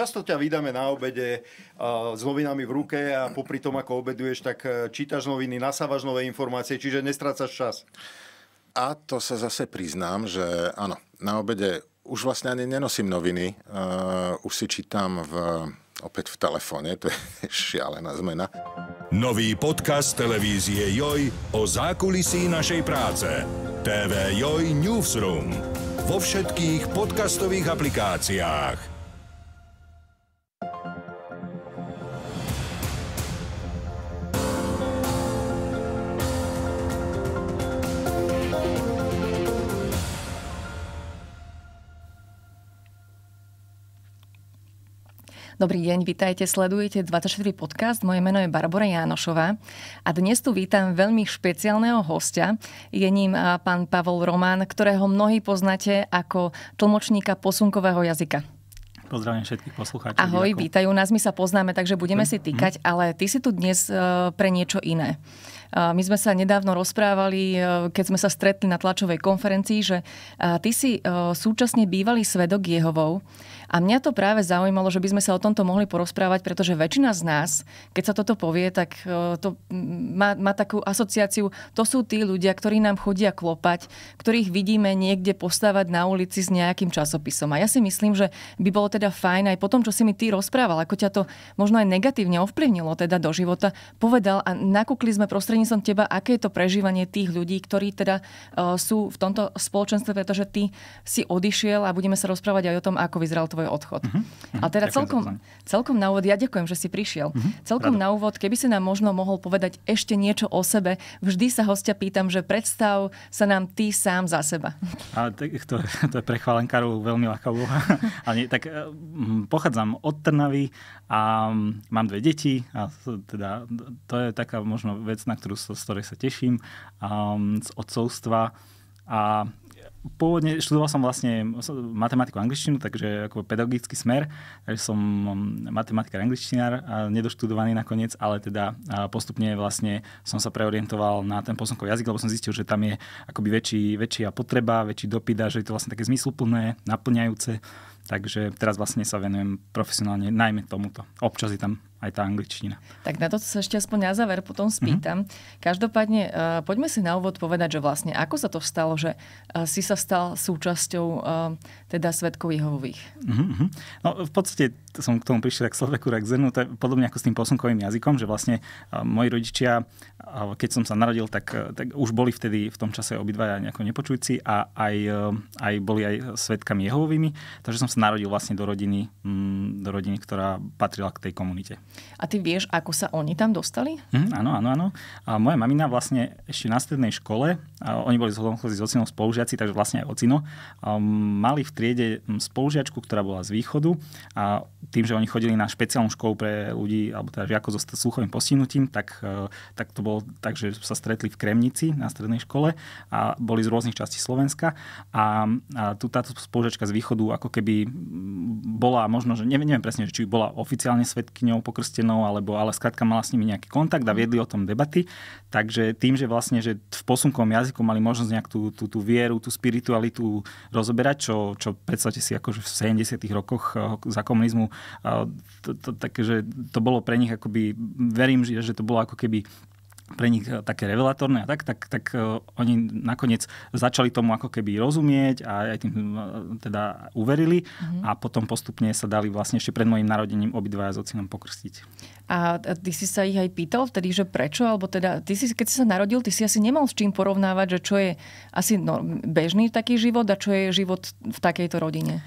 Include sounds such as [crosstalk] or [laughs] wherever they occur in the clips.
často ťa vydáme na obede uh, s novinami v ruke a popri tom, ako obeduješ, tak uh, čítaš noviny, nasávaš nové informácie, čiže nestrácaš čas. A to sa zase priznám, že áno, na obede už vlastne ani nenosím noviny, uh, už si čítam v, opäť v telefóne, to je [laughs] šialená zmena. Nový podcast televízie Joj o zákulisí našej práce. TV Joj Newsroom. Vo všetkých podcastových aplikáciách. Dobrý deň, vitajte, sledujete 24 podcast. Moje meno je Barbara Jánošová a dnes tu vítam veľmi špeciálneho hostia. Je ním pán Pavol Román, ktorého mnohí poznáte ako tlmočníka posunkového jazyka. Pozdravím všetkých poslucháčov. Ahoj, divákov. vítajú nás, my sa poznáme, takže budeme si týkať, ale ty si tu dnes e, pre niečo iné. E, my sme sa nedávno rozprávali, e, keď sme sa stretli na tlačovej konferencii, že ty si súčasne bývalý svedok Jehovou a mňa to práve zaujímalo, že by sme sa o tomto mohli porozprávať, pretože väčšina z nás, keď sa toto povie, tak e, to má, má takú asociáciu, to sú tí ľudia, ktorí nám chodia klopať, ktorých vidíme niekde postávať na ulici s nejakým časopisom. A ja si myslím, že by bolo teda fajn aj po tom, čo si mi ty rozprával, ako ťa to možno aj negatívne ovplyvnilo teda do života, povedal a nakúkli sme prostredníctvom teba, aké je to prežívanie tých ľudí, ktorí teda uh, sú v tomto spoločenstve, pretože ty si odišiel a budeme sa rozprávať aj o tom, ako vyzeral tvoj tvoj odchod. Uh-huh. A teda celkom, celkom na úvod, ja ďakujem, že si prišiel. Uh-huh. Celkom Rado. na úvod, keby si nám možno mohol povedať ešte niečo o sebe, vždy sa hostia pýtam, že predstav sa nám ty sám za seba. A to, to je pre chvalenkárov veľmi ľahká úloha. [laughs] Ale nie, tak eh, pochádzam od Trnavy a mám dve deti a teda to je taká možno vec, na ktorú, z ktorej sa teším um, z odcovstva a pôvodne študoval som vlastne matematiku a angličtinu, takže ako pedagogický smer, takže som matematikár angličtinár a nedoštudovaný nakoniec, ale teda postupne vlastne som sa preorientoval na ten posunkový jazyk, lebo som zistil, že tam je akoby väčší, väčšia potreba, väčší dopyt a že je to vlastne také zmysluplné, naplňajúce. Takže teraz vlastne sa venujem profesionálne najmä tomuto. Občas je tam aj tá angličtina. Tak na to sa ešte aspoň na záver potom spýtam. Mm-hmm. Každopádne, uh, poďme si na úvod povedať, že vlastne ako sa to stalo, že uh, si sa stal súčasťou uh, teda Svetkov Jehovových. Mm-hmm. No v podstate som k tomu prišiel tak sloveku k zrnu, to je podobne ako s tým posunkovým jazykom, že vlastne moji rodičia, keď som sa narodil, tak, tak už boli vtedy v tom čase obidvaja nejako nepočujúci a aj, aj boli aj svetkami Jehovovými, takže som sa narodil vlastne do rodiny, um, do rodiny, ktorá patrila k tej komunite. A ty vieš, ako sa oni tam dostali? Mm, áno, áno, áno. A moja mamina vlastne ešte na strednej škole, a oni boli z s ocinou spolužiaci, takže vlastne aj ocino, mali v triede spolužiačku, ktorá bola z východu a tým, že oni chodili na špeciálnu školu pre ľudí, alebo teda žiakov so sluchovým postihnutím, tak, e, tak to bolo tak, že sa stretli v Kremnici na strednej škole a boli z rôznych častí Slovenska a, a tu táto spolužiačka z východu ako keby bola možno, že neviem, neviem presne, či bola oficiálne svetkyňou pokrstenou, alebo ale skrátka mala s nimi nejaký kontakt a viedli o tom debaty. Takže tým, že vlastne, že v posunkovom jazyku mali možnosť nejak tú, tú, tú vieru, tú spiritualitu rozoberať, čo, čo predstavte si akože v 70 rokoch eh, za komunizmu, eh, to, to, takže to bolo pre nich akoby, verím, že, že to bolo ako keby pre nich eh, také revelatórne a tak, tak, tak uh, oni nakoniec začali tomu ako keby rozumieť a aj tým uh, teda uverili mm-hmm. a potom postupne sa dali vlastne ešte pred mojim narodením obidvaja s ocinom pokrstiť. A ty si sa ich aj pýtal vtedy, že prečo? Alebo teda, ty si, keď si sa narodil, ty si asi nemal s čím porovnávať, že čo je asi no, bežný taký život a čo je život v takejto rodine?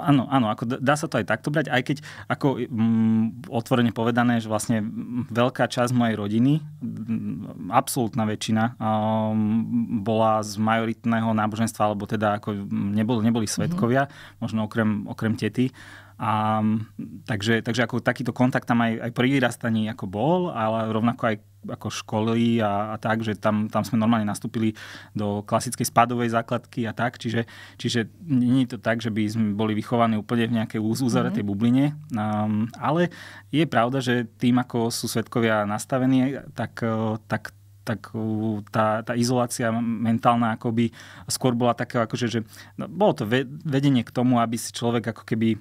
Áno, áno, ako dá sa to aj takto brať, aj keď ako mm, otvorene povedané, že vlastne veľká časť mojej rodiny, absolútna väčšina, um, bola z majoritného náboženstva, alebo teda ako nebol, neboli svetkovia, mm-hmm. možno okrem, okrem tety. A, takže, takže ako takýto kontakt tam aj, aj pri vyrastaní ako bol, ale rovnako aj ako školy a, a tak, že tam, tam sme normálne nastúpili do klasickej spadovej základky a tak, čiže, čiže nie je to tak, že by sme boli vychovaní úplne v nejakej uzavretej mm-hmm. bubline, um, ale je pravda, že tým, ako sú svetkovia nastavení, tak, tak tak tá, tá izolácia mentálna akoby skôr bola taká, akože, že no, bolo to vedenie k tomu, aby si človek ako keby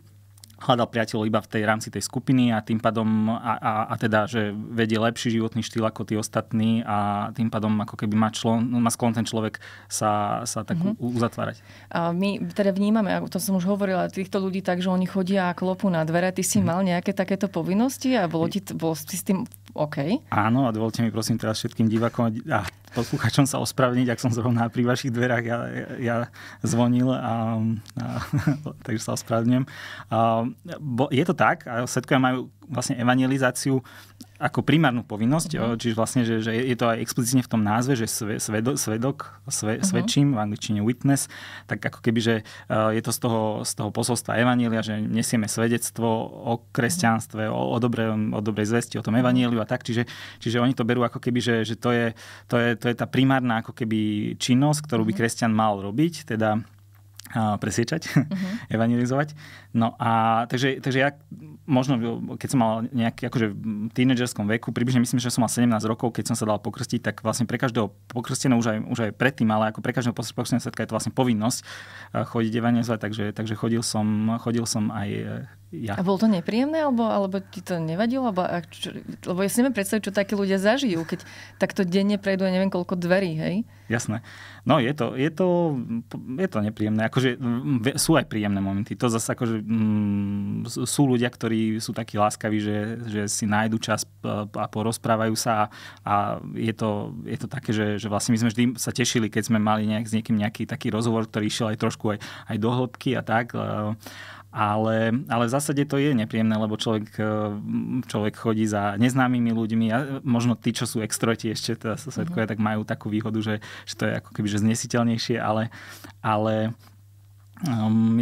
hľadal priateľov iba v tej rámci tej skupiny a tým pádom a, a, a teda, že vedie lepší životný štýl ako tí ostatní a tým pádom ako keby má, člon, má sklon ten človek sa, sa tak mm-hmm. uzatvárať. A my teda vnímame, to som už hovorila, týchto ľudí tak, že oni chodia a klopú na dvere. Ty si mm-hmm. mal nejaké takéto povinnosti a bolo ti, bol si s tým OK? Áno, a dovolte mi prosím teraz všetkým divákom a poslucháčom sa ospravedlniť, ak som zrovna pri vašich dverách ja, ja zvonil, a, a, [laughs] takže sa ospravedlňujem. A, bo, je to tak, a svetkovia majú vlastne evangelizáciu ako primárnu povinnosť, uh-huh. čiže vlastne, že, že je to aj explicitne v tom názve, že sve, svedo, svedok, sve, uh-huh. svedčím, v angličtine witness, tak ako keby, že uh, je to z toho, z toho posolstva evanielia, že nesieme svedectvo o kresťanstve, o, o, dobre, o dobrej zvesti, o tom evanieliu a tak, čiže, čiže oni to berú ako keby, že, že to, je, to, je, to je tá primárna ako keby činnosť, ktorú by kresťan mal robiť, teda presviečať, uh-huh. [laughs] evangelizovať. No a takže, takže ja možno, keď som mal nejaký akože v tínedžerskom veku, približne myslím, že som mal 17 rokov, keď som sa dal pokrstiť, tak vlastne pre každého pokrsteného už aj, už aj predtým, ale ako pre každého pokrsteného svetka je to vlastne povinnosť chodiť evangelizovať, takže, takže chodil, som, chodil som aj ja. A bolo to nepríjemné, alebo, alebo ti to nevadilo? Alebo, čo, lebo ja si neviem predstaviť, čo takí ľudia zažijú, keď takto denne prejdú neviem koľko dverí, hej? Jasné. No je to, je to, je to nepríjemné. Akože sú aj príjemné momenty. To zase akože mm, sú ľudia, ktorí sú takí láskaví, že, že si nájdu čas a porozprávajú sa a, a je, to, je to také, že, že vlastne my sme vždy sa tešili, keď sme mali nejak, s niekým nejaký taký rozhovor, ktorý išiel aj trošku aj, aj do hĺbky a tak. Ale, ale v zásade to je nepríjemné, lebo človek, e, človek chodí za neznámymi ľuďmi a možno tí, čo sú extroti ešte, teda svetkovia, tak majú takú výhodu, že, že to je ako keby že znesiteľnejšie, ale, ale Um,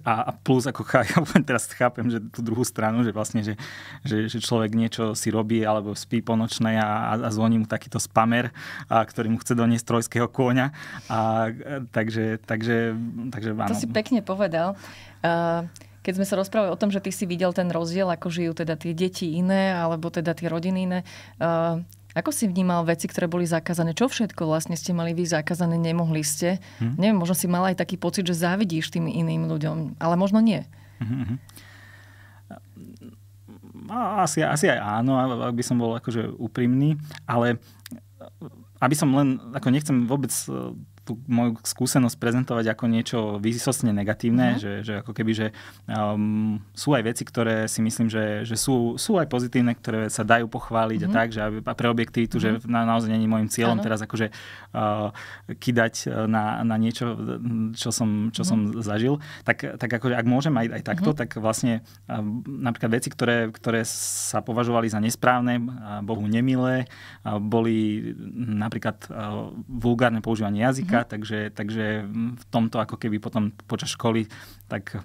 a plus, ako [laughs] ja teraz chápem, že tú druhú stranu, že vlastne, že, že, že človek niečo si robí alebo spí po nočnej a, a zvoní mu takýto spamer, a, ktorý mu chce doniesť trojského kôňa. A, takže, takže, takže áno. To si pekne povedal. Uh, keď sme sa rozprávali o tom, že ty si videl ten rozdiel, ako žijú teda tie deti iné, alebo teda tie rodiny iné, uh, ako si vnímal veci, ktoré boli zakázané? Čo všetko vlastne ste mali vy zakázané, nemohli ste? Hmm. Neviem, možno si mal aj taký pocit, že závidíš tým iným ľuďom, ale možno nie. Hmm. Asi, asi aj áno, ak by som bol akože úprimný, ale aby som len, ako nechcem vôbec tú moju skúsenosť prezentovať ako niečo výsostne negatívne, mm. že, že ako keby, že um, sú aj veci, ktoré si myslím, že, že sú, sú aj pozitívne, ktoré sa dajú pochváliť mm. a mhm. tak, že a pre objektivitu, mm. že mhm. na, naozaj není môjim cieľom ano. teraz akože uh, kidať uh, na, na niečo, čo som, čo mm. som zažil, tak, tak akože ak môžem aj, aj takto, mm. tak vlastne uh, napríklad veci, ktoré, ktoré sa považovali za nesprávne, Bohu nemilé, uh, boli napríklad uh, vulgárne používanie jazyka, mm-hmm. Takže, takže v tomto ako keby potom počas školy tak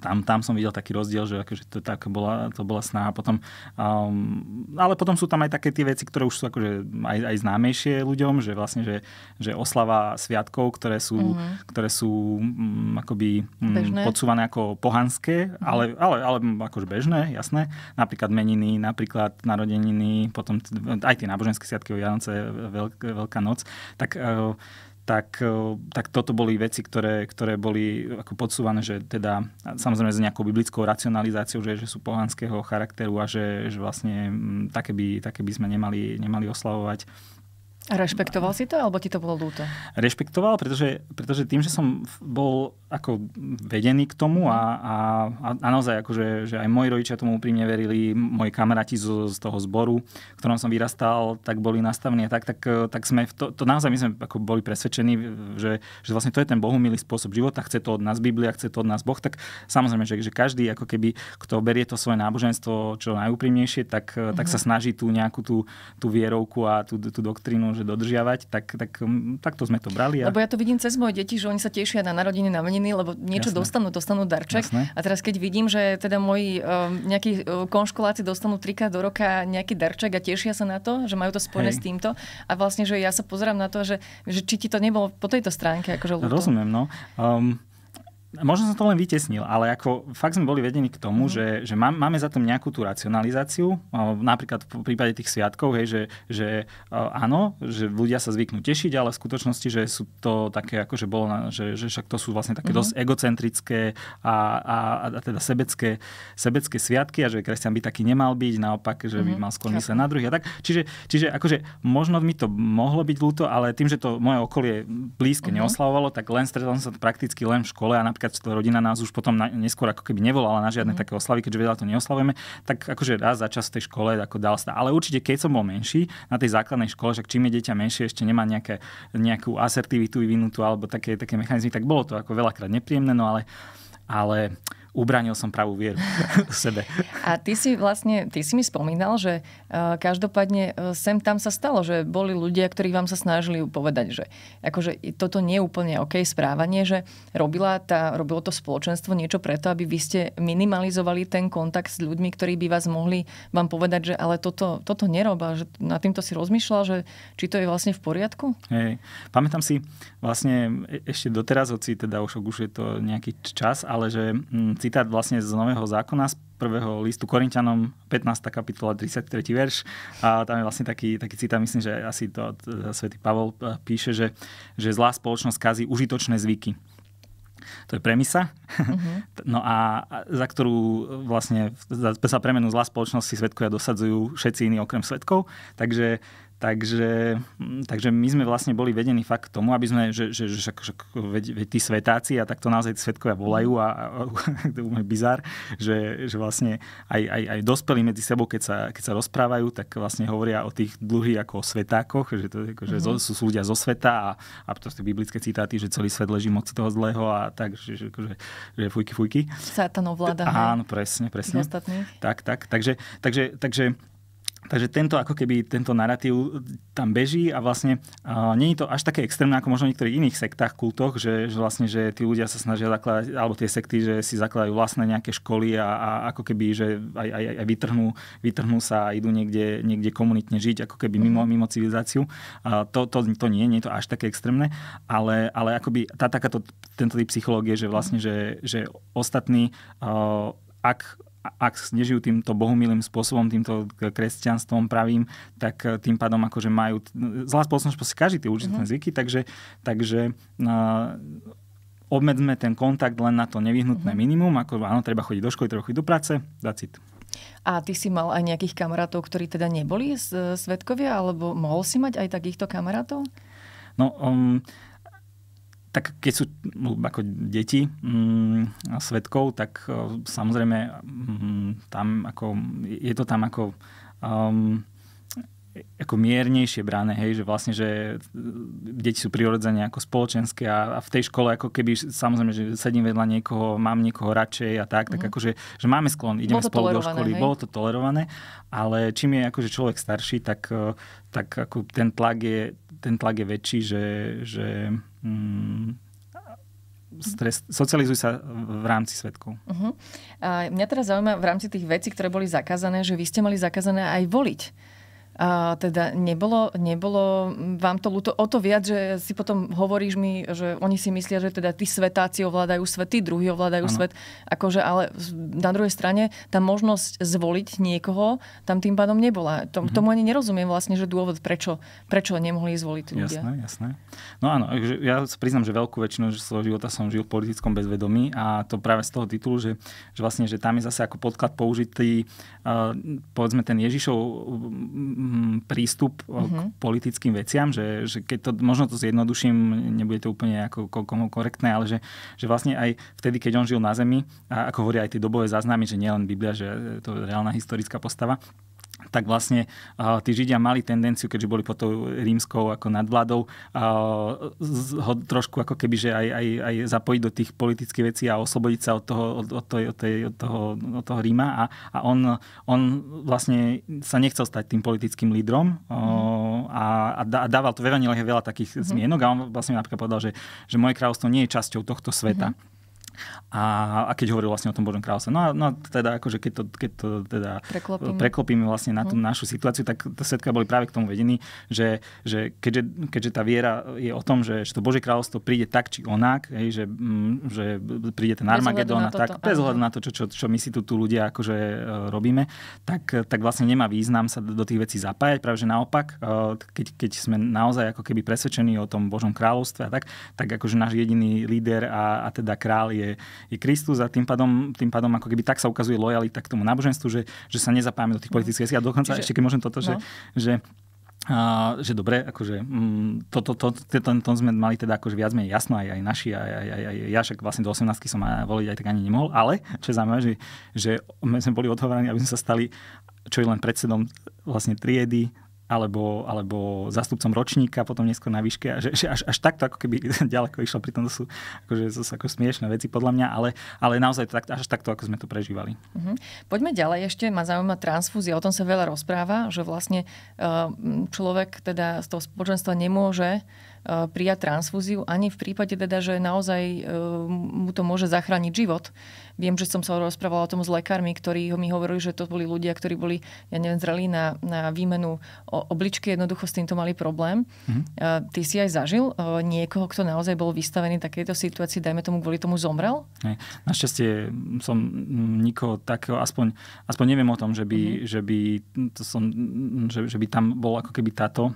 tam, tam som videl taký rozdiel, že akože to, tak bola, to bola snaha. Potom, um, ale potom sú tam aj také tie veci, ktoré už sú akože aj, aj známejšie ľuďom, že vlastne, že, že oslava sviatkov, ktoré sú, mm-hmm. ktoré sú um, akoby um, podsúvané ako pohanské, mm-hmm. ale, ale, ale akože bežné, jasné. Napríklad meniny, napríklad narodeniny, potom aj tie náboženské sviatky o Janoce, Veľká, Veľká noc. Tak uh, tak, e, tak toto boli veci, ktoré, ktoré boli ako podsúvané, že teda samozrejme s nejakou biblickou racionalizáciou, že, že sú pohanského charakteru a že, že vlastne také by, také by sme nemali, nemali oslavovať. Rešpektoval si to, alebo ti to bolo ľúto? Rešpektoval, pretože, pretože tým, že som bol ako vedený k tomu a, a, a naozaj akože, že aj moji rodičia tomu úprimne verili, moji kamaráti z, z toho zboru, v ktorom som vyrastal, tak boli nastavení a tak, tak, tak sme, to, to naozaj my sme ako boli presvedčení, že, že vlastne to je ten bohumilý spôsob života, chce to od nás Biblia, chce to od nás Boh, tak samozrejme, že, že každý ako keby, kto berie to svoje náboženstvo čo najúprimnejšie, tak, mm-hmm. tak sa snaží tú nejakú tú, tú vierovku a tú, tú doktrínu že dodržiavať, tak, tak, takto sme to brali. A... Lebo ja to vidím cez moje deti, že oni sa tešia na narodiny, na meniny, lebo niečo Jasné. dostanú, dostanú darček. Jasné. A teraz keď vidím, že teda moji um, nejakí uh, konškoláci dostanú trikrát do roka nejaký darček a tešia sa na to, že majú to spojené Hej. s týmto. A vlastne, že ja sa pozerám na to, že, že či ti to nebolo po tejto stránke akože ľúto. Rozumiem, no. Um, možno som to len vytesnil, ale ako fakt sme boli vedení k tomu, mm-hmm. že, že má, máme za tým nejakú tú racionalizáciu, napríklad v prípade tých sviatkov, hej, že, že áno, že ľudia sa zvyknú tešiť, ale v skutočnosti, že sú to také, ako že bolo, na, že, že však to sú vlastne také mm-hmm. dosť egocentrické a, a, a teda sebecké, sebecké sviatky a že kresťan by taký nemal byť, naopak, že by mm-hmm. mal skôr mysleť na druhých a tak. Čiže, čiže akože možno mi to mohlo byť ľúto, ale tým, že to moje okolie blízke mm-hmm. neoslavovalo, tak len stretol som sa prakticky len v škole a napríklad rodina nás už potom na, neskôr ako keby nevolala na žiadne mm. také oslavy, keďže vedela, to neoslavujeme, tak akože raz za čas v tej škole ako dal sa. Ale určite, keď som bol menší na tej základnej škole, že čím je dieťa menšie, ešte nemá nejaké, nejakú asertivitu vyvinutú alebo také, také mechanizmy, tak bolo to ako veľakrát nepríjemné, no ale, ale ubránil som pravú vieru [laughs] v sebe. A ty si vlastne, ty si mi spomínal, že uh, každopádne uh, sem tam sa stalo, že boli ľudia, ktorí vám sa snažili povedať, že akože toto nie je úplne OK správanie, že robila tá, robilo to spoločenstvo niečo preto, aby vy ste minimalizovali ten kontakt s ľuďmi, ktorí by vás mohli vám povedať, že ale toto, toto nerob a že na týmto si rozmýšľal, že či to je vlastne v poriadku? Hej. Pamätám si vlastne e, ešte doteraz, hoci teda už, už je to nejaký čas, ale že hm, citát vlastne z Nového zákona, z prvého listu Korintianom, 15. kapitola, 33. verš. A tam je vlastne taký, taký citát, myslím, že asi to svätý Pavol e, píše, že, že zlá spoločnosť kazí užitočné zvyky. To je premisa. Uh-huh. [laughs] No a za ktorú vlastne za, za premenu zlá spoločnosť si svetkovia dosadzujú všetci iní okrem svetkov. Takže Takže, hm, takže my sme vlastne boli vedení fakt k tomu, aby sme, že, že, že, že, veď, veď tí svetáci a tak to naozaj svetkovia volajú a, a [laughs] to je bizar, že, že vlastne aj, aj, aj dospelí medzi sebou, keď sa, keď sa rozprávajú, tak vlastne hovoria o tých dlhých ako o svetákoch, že, to, ako, že mm-hmm. sú, sú ľudia zo sveta a, a to sú biblické citáty, že celý svet leží moci toho zlého a tak, že, že, že, že fujky, fujky. Satanov vláda. Áno, presne, presne. Tak, tak, takže, takže, takže Takže tento ako keby tento narratív tam beží a vlastne uh, nie je to až také extrémne ako možno v niektorých iných sektách, kultoch, že, že vlastne, že tí ľudia sa snažia zakladať, alebo tie sekty, že si zakladajú vlastné nejaké školy a, a ako keby, že aj, aj, aj vytrhnú, vytrhnú sa a idú niekde, niekde komunitne žiť, ako keby mimo, mimo civilizáciu. Uh, to, to, to nie, nie je to až také extrémne, ale, ale akoby tá, takáto, tento typ psychológie, že vlastne, že, že ostatní, uh, ak ak nežijú týmto bohumilým spôsobom, týmto kresťanstvom pravým, tak eh, tým pádom akože majú... Zlá spoločnosť proste každý tie určité mm-hmm. zvyky, takže, takže uh, obmedzme ten kontakt len na to nevyhnutné mm-hmm. minimum, ako áno, treba chodiť do školy, treba chodiť do práce, that's it. A ty si mal aj nejakých kamarátov, ktorí teda neboli z svetkovia, alebo mohol si mať aj takýchto kamarátov? No, um, tak keď sú no, ako deti mm, svetkov, tak uh, samozrejme mm, tam ako, je to tam ako um, ako miernejšie brané, hej, že vlastne, že deti sú prirodzene ako spoločenské a, a v tej škole ako keby, samozrejme, že sedím vedľa niekoho, mám niekoho radšej a tak, mm. tak mhm. akože, že máme sklon, ideme spolu do školy, hej? bolo to tolerované, ale čím je akože človek starší, tak, tak ako ten tlak je, ten tlak je väčší, že, že mm, stres, socializuj sa v rámci svetkov. Uh-huh. Mňa teraz zaujíma v rámci tých vecí, ktoré boli zakázané, že vy ste mali zakázané aj voliť. A teda nebolo, nebolo vám to ľúto o to viac, že si potom hovoríš mi, že oni si myslia, že teda tí svetáci ovládajú svet, tí druhí ovládajú ano. svet. Akože, ale na druhej strane tá možnosť zvoliť niekoho tam tým pádom nebola. Tom, mm-hmm. Tomu ani nerozumiem vlastne, že dôvod, prečo, prečo nemohli zvoliť ľudia. Jasné, jasné. No áno, ja sa priznám, že veľkú väčšinu svojho života som žil v politickom bezvedomí a to práve z toho titulu, že, že vlastne, že tam je zase ako podklad použitý, uh, povedzme ten Ježišov prístup uh-huh. k mhm. politickým veciam, že, že keď to, možno to zjednoduším, nebude to úplne ako komu korektné, ale že, že vlastne aj vtedy, keď on žil na Zemi, a ako hovoria aj tie dobové záznamy, že nielen Biblia, že to je reálna historická postava, tak vlastne uh, tí Židia mali tendenciu, keďže boli pod tou rímskou ako nadvládou, uh, ho trošku ako keby, že aj, aj, aj zapojiť do tých politických vecí a oslobodiť sa od toho, od, od, tej, od, tej, od toho, od toho Ríma a, a on, on vlastne sa nechcel stať tým politickým lídrom uh, a, a dával to v veľa takých mm-hmm. zmienok a on vlastne napríklad povedal, že, že moje kráľovstvo nie je časťou tohto sveta. Mm-hmm a, a keď hovoril vlastne o tom Božom kráľovstve. No a, no teda akože keď to, keď to teda preklopíme. preklopíme vlastne na tú uh-huh. našu situáciu, tak svetka boli práve k tomu vedení, že, že keďže, keďže tá viera je o tom, že, že to Božie kráľovstvo príde tak či onak, hej, že, mm, že príde ten Armagedon a tak, bez ohľadu na to, čo, čo, čo my si tu, tu ľudia akože uh, robíme, tak, tak vlastne nemá význam sa do tých vecí zapájať, práve že naopak, uh, keď, keď sme naozaj ako keby presvedčení o tom Božom kráľovstve a tak, tak akože náš jediný líder a, a teda král je, je Kristus a tým pádom, tým pádom ako keby tak sa ukazuje lojalita k tomu náboženstvu, že, že sa nezapájame do tých politických vecí. A dokonca Čiže, ešte keď môžem toto, no. že, že a, že dobre, akože mm, to, to, to, ten tón sme mali teda akože viac menej jasno, aj, aj naši, aj, aj, aj, aj ja však vlastne do 18 som voliť aj tak ani nemohol, ale čo je zaujímavé, že, že sme boli otvorení, aby sme sa stali čo je len predsedom vlastne triedy, alebo, alebo zastupcom ročníka, potom neskôr na výške. Že, že až, až takto ako keby [laughs] ďaleko išlo, pritom to sú, akože, to sú ako smiešné veci podľa mňa, ale, ale naozaj tak, až takto, ako sme to prežívali. Uh-huh. Poďme ďalej ešte, ma zaujíma transfúzia, o tom sa veľa rozpráva, že vlastne uh, človek teda z toho spoločenstva nemôže prijať transfúziu ani v prípade teda, že naozaj uh, mu to môže zachrániť život. Viem, že som sa rozprávala o tom s lekármi, ktorí mi hovorili, že to boli ľudia, ktorí boli, ja neviem, zreli na, na výmenu obličky, jednoducho s týmto mali problém. Mm-hmm. Ty si aj zažil niekoho, kto naozaj bol vystavený takejto situácii, dajme tomu kvôli tomu zomrel? Nie. Našťastie som nikoho takého, aspoň, aspoň neviem o tom, že by, mm-hmm. že by, to som, že, že by tam bol ako keby táto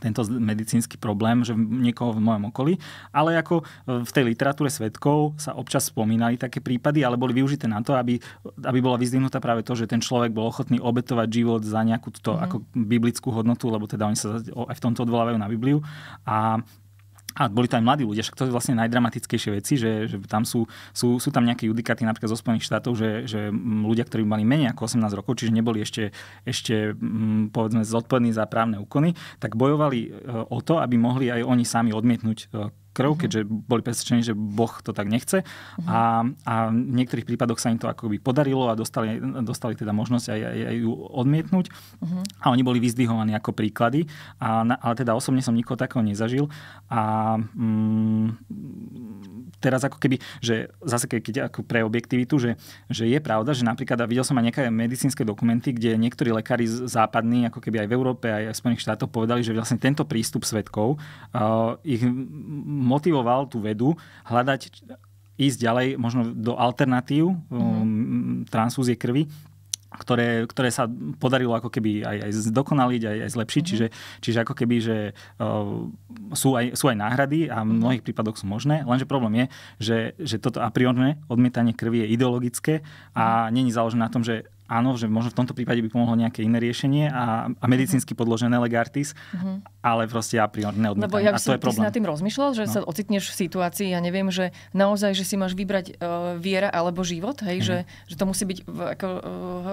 tento medicínsky problém, že niekoho v mojom okolí, ale ako v tej literatúre svetkov sa občas spomínali také prípady, ale boli využité na to, aby, aby bola vyzdvihnutá práve to, že ten človek bol ochotný obetovať život za nejakú túto mm-hmm. ako biblickú hodnotu, lebo teda oni sa aj v tomto odvolávajú na Bibliu. A a boli to aj mladí ľudia, však to je vlastne najdramatickejšie veci, že, že tam sú, sú, sú tam nejaké judikáty napríklad zo Spojených štátov, že, že ľudia, ktorí mali menej ako 18 rokov, čiže neboli ešte, ešte povedzme zodpovední za právne úkony, tak bojovali e, o to, aby mohli aj oni sami odmietnúť e, krv, uh-huh. keďže boli presvedčení, že Boh to tak nechce. Uh-huh. A, a v niektorých prípadoch sa im to akoby podarilo a dostali, dostali teda možnosť aj, aj, aj ju odmietnúť. Uh-huh. A oni boli vyzdvihovaní ako príklady. A, ale teda osobne som nikoho takého nezažil. A mm, teraz ako keby, že zase keď ako pre objektivitu, že, že je pravda, že napríklad, a videl som aj nejaké medicínske dokumenty, kde niektorí lekári západní, ako keby aj v Európe, aj v Spojených štátoch povedali, že vlastne tento prístup svetkov uh, ich motivoval tú vedu hľadať ísť ďalej možno do alternatív mm-hmm. transfúzie krvi, ktoré, ktoré sa podarilo ako keby aj, aj zdokonaliť, aj, aj zlepšiť. Mm-hmm. Čiže, čiže ako keby, že uh, sú, aj, sú aj náhrady a v mhm. mnohých prípadoch sú možné, lenže problém je, že, že toto a priorné odmietanie krvi je ideologické a mm-hmm. není založené na tom, že áno, že možno v tomto prípade by pomohlo nejaké iné riešenie a, a medicínsky podložené legartis, mm-hmm. ale proste a priori neodmietané. Lebo ja by som, a to je problém. si nad tým rozmýšľal, že no. sa ocitneš v situácii, ja neviem, že naozaj, že si máš vybrať uh, viera alebo život, hej, mm-hmm. že, že to musí byť ako, uh,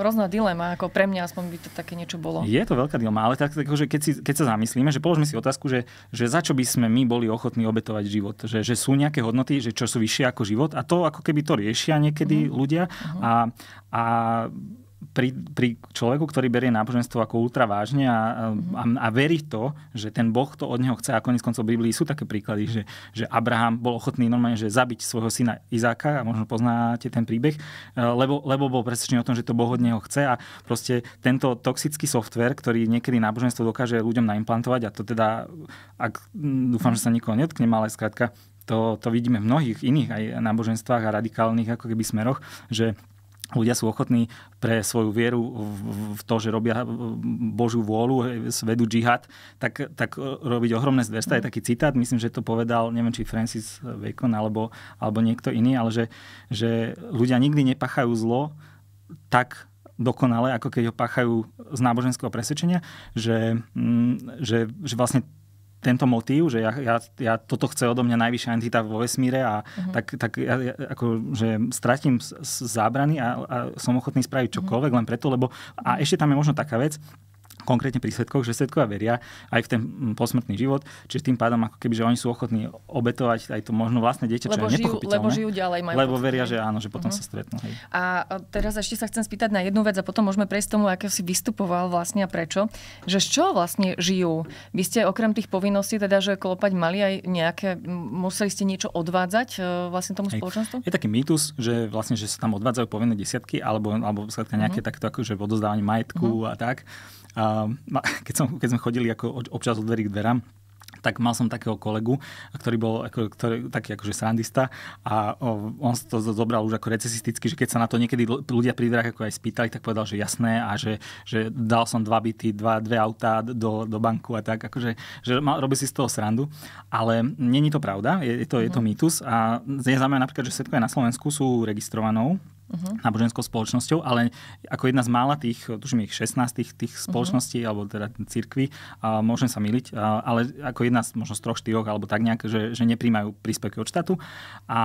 hrozná dilema, ako pre mňa aspoň by to také niečo bolo. Je to veľká dilema, ale tak, tak že keď, si, keď sa zamyslíme, že položme si otázku, že, že za čo by sme my boli ochotní obetovať život, že, že sú nejaké hodnoty, že čo sú vyššie ako život a to ako keby to riešia niekedy mm-hmm. ľudia mm-hmm. a, a pri, pri človeku, ktorý berie náboženstvo ako ultra vážne a, a, a verí to, že ten Boh to od neho chce. A konec koncov Biblii sú také príklady, že, že Abraham bol ochotný normálne že zabiť svojho syna Izáka a možno poznáte ten príbeh, e, lebo, lebo bol presvedčený o tom, že to Boh od neho chce. A proste tento toxický software, ktorý niekedy náboženstvo dokáže ľuďom naimplantovať a to teda, ak dúfam, že sa nikoho netknem, ale skrátka to, to vidíme v mnohých iných aj náboženstvách a radikálnych ako keby smeroch, že ľudia sú ochotní pre svoju vieru v to, že robia Božiu vôľu, vedú džihad, tak, tak robiť ohromné zverstva. Je taký citát, myslím, že to povedal, neviem, či Francis Bacon alebo, alebo niekto iný, ale že, že ľudia nikdy nepachajú zlo tak dokonale, ako keď ho páchajú z náboženského presvedčenia, že, mm, že, že vlastne tento motív, že ja, ja, ja toto chce odo mňa najvyššia entita vo vesmíre a uh-huh. tak, tak ja, ja, ako, že stratím z, z zábrany a, a som ochotný spraviť čokoľvek uh-huh. len preto, lebo a ešte tam je možno taká vec, konkrétne pri svetkoch, že svetkovia veria aj v ten posmrtný život, čiže tým pádom ako keby, že oni sú ochotní obetovať aj to možno vlastné dieťa, čo lebo je žijú, Lebo žijú ďalej, majú Lebo veria, že áno, že potom uh-huh. sa stretnú. Hej. A teraz ešte sa chcem spýtať na jednu vec a potom môžeme prejsť tomu, ako si vystupoval vlastne a prečo. Že z čoho vlastne žijú? Vy ste okrem tých povinností, teda, že klopať mali aj nejaké, museli ste niečo odvádzať e, vlastne tomu spoločenstvu? Je taký mýtus, že vlastne, že sa tam odvádzajú povinné desiatky alebo, alebo nejaké uh-huh. takto akože odozdávanie majetku uh-huh. a tak. A [laughs] keď, som, keď sme chodili ako občas od dverí k dverám, tak mal som takého kolegu, ktorý bol ako, ktorý, taký akože srandista a on to zobral už ako recesisticky, že keď sa na to niekedy ľudia pri dverách ako aj spýtali, tak povedal, že jasné a že, že dal som dva byty, dva, dve autá do, do banku a tak, akože že mal, robí si z toho srandu, ale není to pravda, je, je, to, je to mhm. mýtus a znamená napríklad, že svetkovia na Slovensku sú registrovanou uh-huh. náboženskou spoločnosťou, ale ako jedna z mála tých, tuším ich 16 tých, tých mhm. spoločností, uh-huh. alebo teda cirkvi, a môžem sa miliť, a, ale ako jedna z možno z troch, štyroch, alebo tak nejak, že, že nepríjmajú príspevky od štátu. A,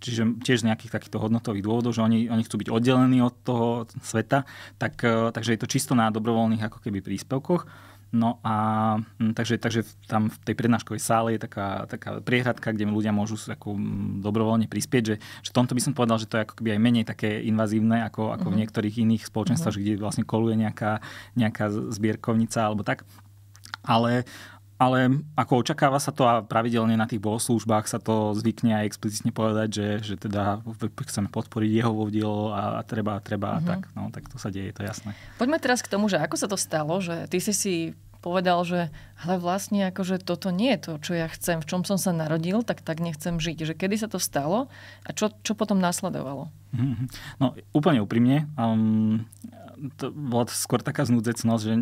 čiže tiež z nejakých takýchto hodnotových dôvodov, že oni, oni chcú byť oddelení od toho sveta, tak, takže je to čisto na dobrovoľných ako keby príspevkoch. No a hm, takže, takže tam v tej prednáškovej sále je taká, taká priehradka, kde ľudia môžu ako hm, dobrovoľne prispieť, že, že tomto by som povedal, že to je ako keby aj menej také invazívne ako, ako uh-huh. v mhm. niektorých iných spoločenstvách, uh-huh. kde vlastne koluje nejaká, nejaká zbierkovnica alebo tak. Ale ale ako očakáva sa to a pravidelne na tých bohoslúžbách sa to zvykne aj explicitne povedať, že, že teda chceme podporiť jeho dielo a, a treba, treba mm-hmm. tak, no, tak to sa deje, to je jasné. Poďme teraz k tomu, že ako sa to stalo, že ty si si povedal, že ale vlastne akože toto nie je to, čo ja chcem, v čom som sa narodil, tak tak nechcem žiť. Že kedy sa to stalo a čo, čo potom následovalo? Mm-hmm. No úplne úprimne, um, to bola skôr taká znúdzecnosť, že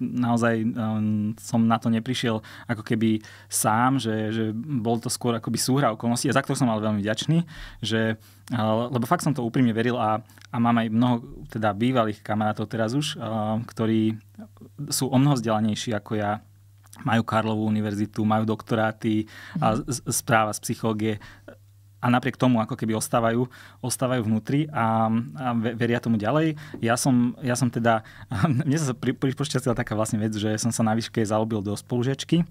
naozaj um, som na to neprišiel ako keby sám, že, že bol to skôr akoby súhra okolností a za to som mal veľmi vďačný, že, uh, lebo fakt som to úprimne veril a, a mám aj mnoho teda bývalých kamarátov teraz už, uh, ktorí sú o mnoho vzdelanejší ako ja, majú Karlovú univerzitu, majú doktoráty a správa z psychológie a napriek tomu ako keby ostávajú, ostávajú vnútri a, a veria tomu ďalej. Ja som, ja som teda, [laughs] mne sa pri, taká vlastne vec, že som sa na výške zalobil do spolužiačky